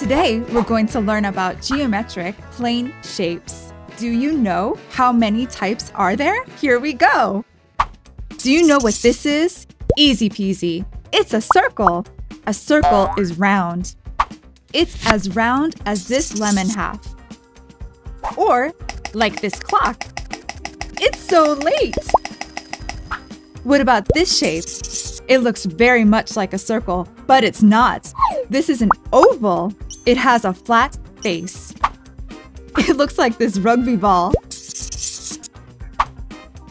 Today, we're going to learn about geometric plane shapes. Do you know how many types are there? Here we go! Do you know what this is? Easy peasy. It's a circle. A circle is round. It's as round as this lemon half. Or like this clock. It's so late! What about this shape? It looks very much like a circle, but it's not. This is an oval. It has a flat face. It looks like this rugby ball.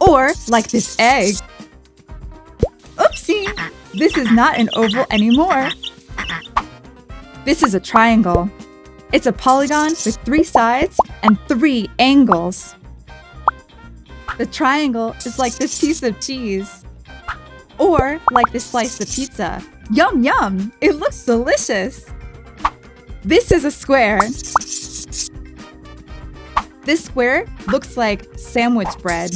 Or like this egg. Oopsie! This is not an oval anymore. This is a triangle. It's a polygon with three sides and three angles. The triangle is like this piece of cheese. Or like this slice of pizza. Yum yum! It looks delicious! This is a square. This square looks like sandwich bread.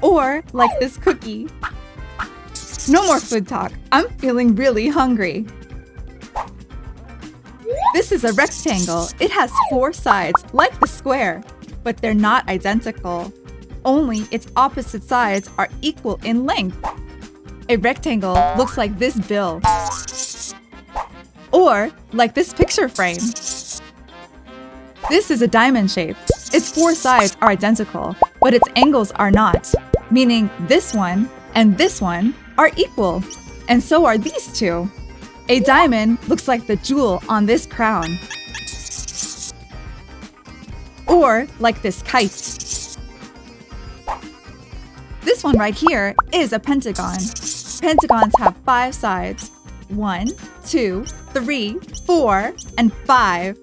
Or like this cookie. No more food talk. I'm feeling really hungry. This is a rectangle. It has four sides, like the square, but they're not identical. Only its opposite sides are equal in length. A rectangle looks like this bill. Or like this picture frame. This is a diamond shape. Its four sides are identical, but its angles are not, meaning this one and this one are equal. And so are these two. A diamond looks like the jewel on this crown. Or like this kite. This one right here is a pentagon. Pentagons have five sides. One, two, three, four, and five.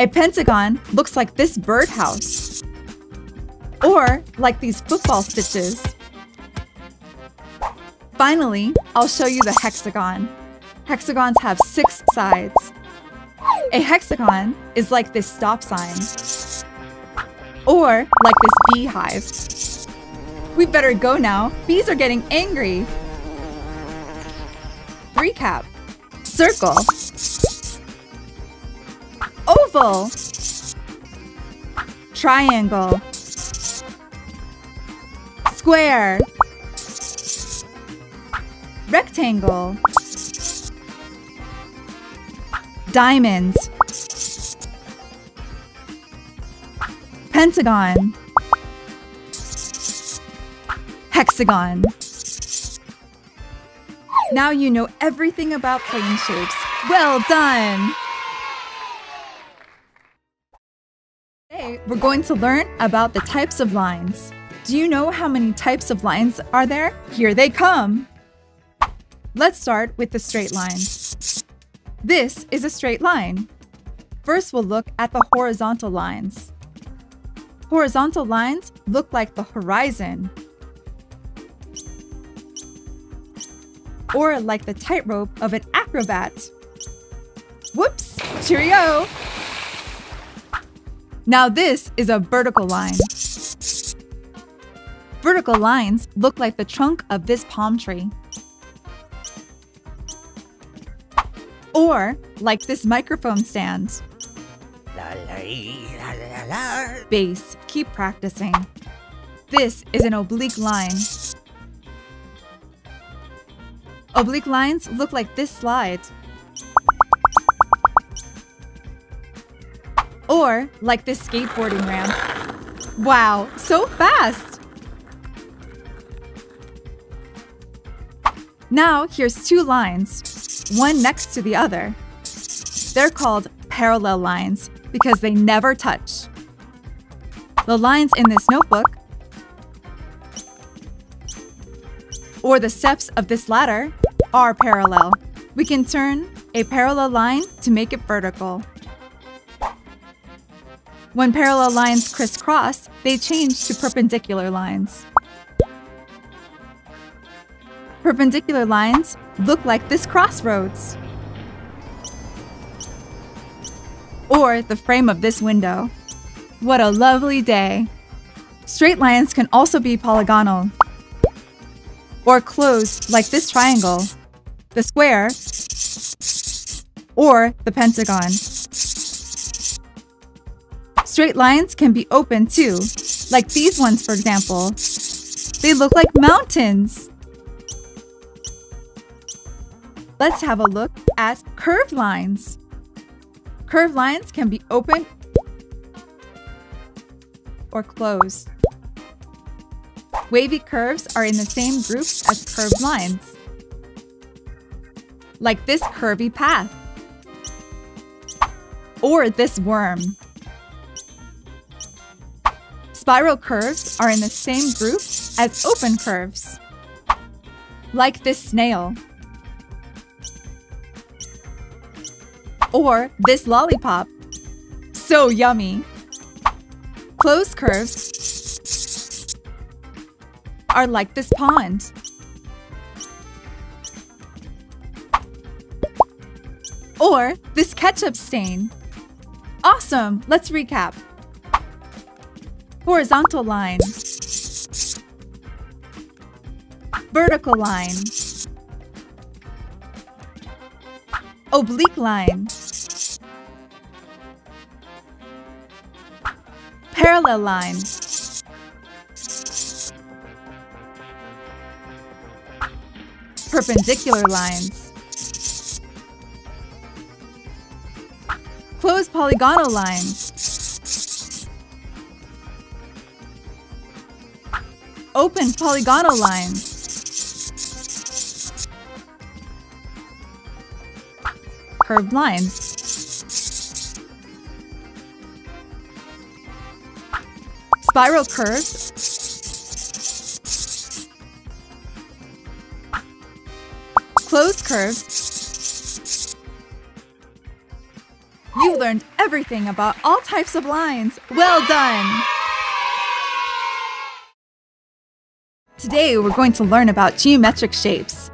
A pentagon looks like this birdhouse. Or like these football stitches. Finally, I'll show you the hexagon. Hexagons have six sides. A hexagon is like this stop sign. Or like this beehive. We better go now. Bees are getting angry. Recap. Circle. Oval. Triangle. Square. Rectangle. Diamonds. Pentagon. Hexagon. Now you know everything about plane shapes. Well done! Today, we're going to learn about the types of lines. Do you know how many types of lines are there? Here they come! Let's start with the straight line. This is a straight line. First, we'll look at the horizontal lines. Horizontal lines look like the horizon, or like the tightrope of an acrobat. Whoops! Cheerio! Now this is a vertical line. Vertical lines look like the trunk of this palm tree. Or like this microphone stand. Bass, keep practicing. This is an oblique line. Oblique lines look like this slide. Or like this skateboarding ramp. Wow, so fast! Now here's two lines, one next to the other. They're called parallel lines because they never touch. The lines in this notebook or the steps of this ladder are parallel. We can turn a parallel line to make it vertical. When parallel lines crisscross, they change to perpendicular lines. Perpendicular lines look like this crossroads. Or the frame of this window. What a lovely day! Straight lines can also be polygonal, or closed like this triangle, the square, or the pentagon. Straight lines can be open too, like these ones for example. They look like mountains. Let's have a look at curved lines. Curved lines can be open or closed. Wavy curves are in the same group as curved lines, like this curvy path, or this worm. Spiral curves are in the same group as open curves, like this snail. Or this lollipop. So yummy! Closed curves are like this pond. Or this ketchup stain. Awesome! Let's recap. Horizontal line. Vertical line. Oblique line. Parallel line. Perpendicular lines. Closed polygonal lines. Open polygonal lines. Curved lines. Spiral curves closed curves. You learned everything about all types of lines. Well done! Today we're going to learn about geometric shapes.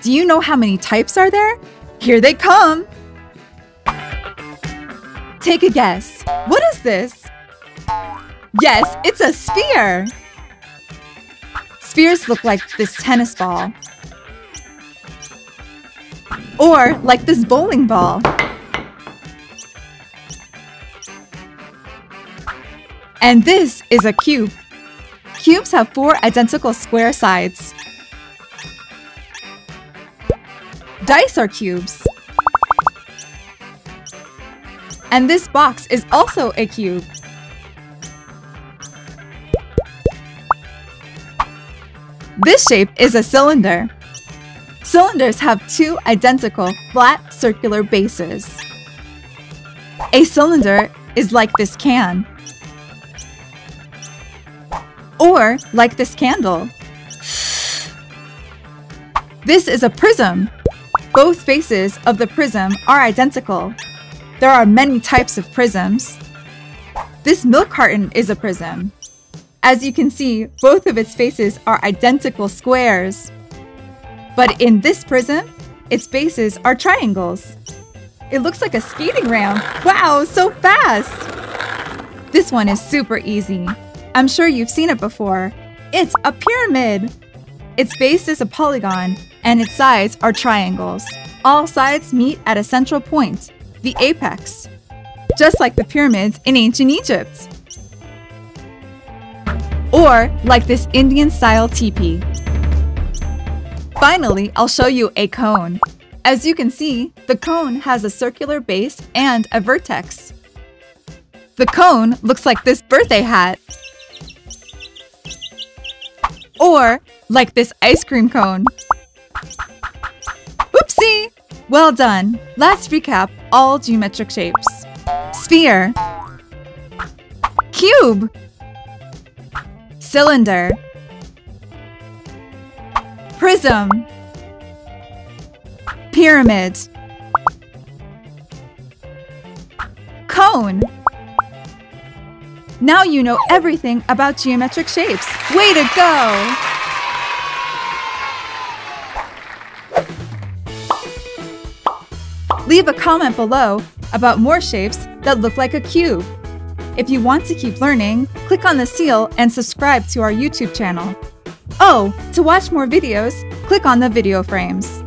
Do you know how many types are there? Here they come! Take a guess. What is this? Yes, it's a sphere! Spheres look like this tennis ball. Or like this bowling ball. And this is a cube. Cubes have four identical square sides. Dice are cubes. And this box is also a cube. This shape is a cylinder. Cylinders have two identical flat circular bases. A cylinder is like this can. Or like this candle. This is a prism. Both faces of the prism are identical. There are many types of prisms. This milk carton is a prism. As you can see, both of its faces are identical squares. But in this prism, its bases are triangles. It looks like a skating ramp. Wow, so fast! This one is super easy. I'm sure you've seen it before. It's a pyramid! Its base is a polygon, and its sides are triangles. All sides meet at a central point, the apex. Just like the pyramids in ancient Egypt. Or like this Indian-style teepee. Finally, I'll show you a cone. As you can see, the cone has a circular base and a vertex. The cone looks like this birthday hat. Or like this ice cream cone. Oopsie! Well done! Let's recap all geometric shapes. Sphere Cube Cylinder Prism Pyramid Cone Now you know everything about geometric shapes. Way to go! Leave a comment below about more shapes that look like a cube. If you want to keep learning, click on the seal and subscribe to our YouTube channel. Oh, to watch more videos, click on the video frames.